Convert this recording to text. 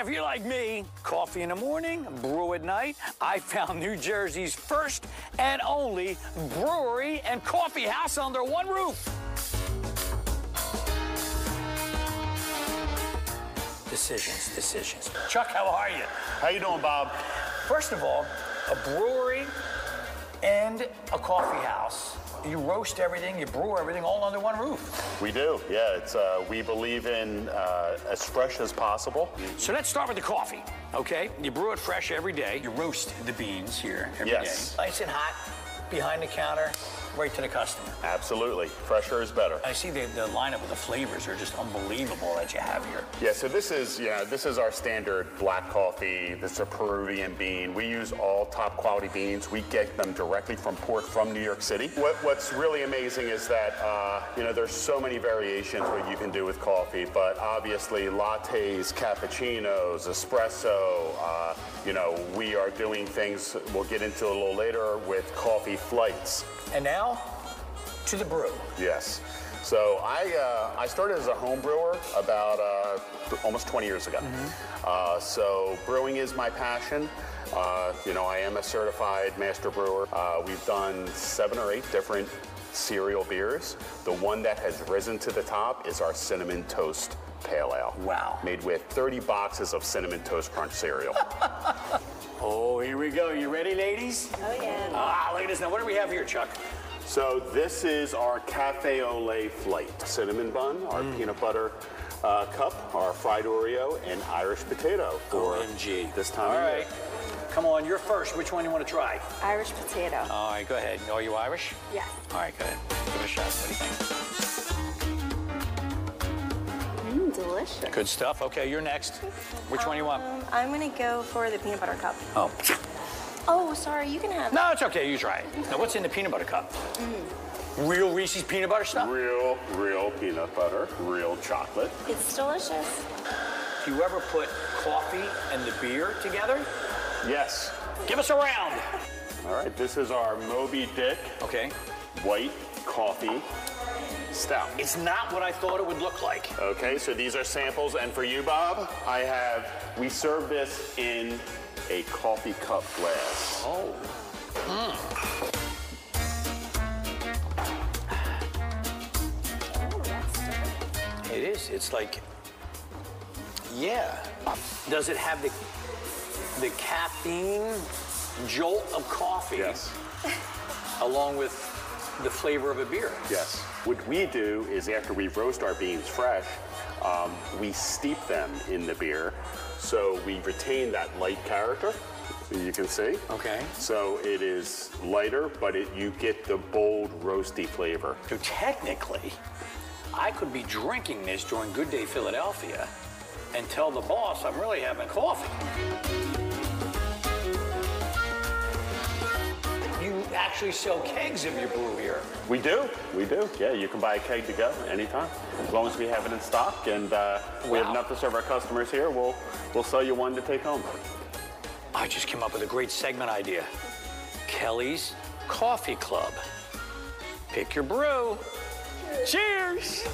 if you're like me, coffee in the morning, brew at night, I found New Jersey's first and only brewery and coffee house under one roof. Decisions, decisions. Chuck, how are you? How you doing, Bob? First of all, a brewery and a coffee house. You roast everything, you brew everything all under one roof. We do. Yeah, it's uh, we believe in uh, as fresh as possible. So let's start with the coffee, okay? You brew it fresh every day. You roast the beans here every day. Yes. Nice and hot, behind the counter, right to the customer. Absolutely, fresher is better. I see the, the lineup of the flavors are just unbelievable that you have here. Yeah, so this is yeah, this is our standard black coffee. This is a Peruvian bean. We use all top quality beans. We get them directly from port from New York City. What, what's really amazing is that uh, you know there's so many variations what you can do with coffee, but obviously lattes, cappuccinos, espresso. Uh, you know we are doing things we'll get into a little later with coffee flights. And now, to the brew. Yes. So I, uh, I started as a home brewer about uh, almost 20 years ago. Uh, so brewing is my passion. Uh, you know, I am a certified master brewer. Uh, we've done seven or eight different cereal beers. The one that has risen to the top is our cinnamon toast pale ale. Wow. Made with 30 boxes of cinnamon toast crunch cereal. Oh, here we go. You ready, ladies? Oh, yeah. Ah, look at this. Now, what do we have here, Chuck? So this is our cafe au lait flight. Cinnamon bun, our Mm. peanut butter uh, cup, our fried Oreo, and Irish potato for OMG. this time All of right. year. Come on, you're first. Which one do you want to try? Irish potato. All right, go ahead. Are you Irish? Yes. All right, go ahead. Give it a shot. What do you think? Delicious. Good stuff. Okay, you're next. Which one do you want? Um, I'm gonna go for the peanut butter cup. Oh. Oh, sorry, you can have. No, it's okay. You try it. Now, what's in the peanut butter cup? Real Reese's peanut butter stuff? Real, real peanut butter, real chocolate. It's delicious. Do you ever put coffee and the beer together? Yes. Give us a round. All right, this is our Moby Dick Okay. white coffee stout. It's not what I thought it would look like. Okay, so these are samples, and for you, Bob, I have, we serve this in a coffee cup glass. Oh. Delicious. It is. It's like, yeah. Does it have the the caffeine jolt of coffee Yes. along with the flavor of a beer? Yes. What we do is after we roast our beans fresh, um, we steep them in the beer so we retain that light character. You can see. Okay. So it is lighter, but it, you get the bold roasty flavor. So technically, I could be drinking this during Good Day Philadelphia and tell the boss I'm really having coffee. Actually sell kegs of your brew here. We do. We do. Yeah, you can buy a keg to go anytime, as long as we have it in stock and uh, we have enough to serve our customers here. We'll we'll sell you one to take home. I just came up with a great segment idea. Kelly's Coffee Club. Pick your brew. Cheers.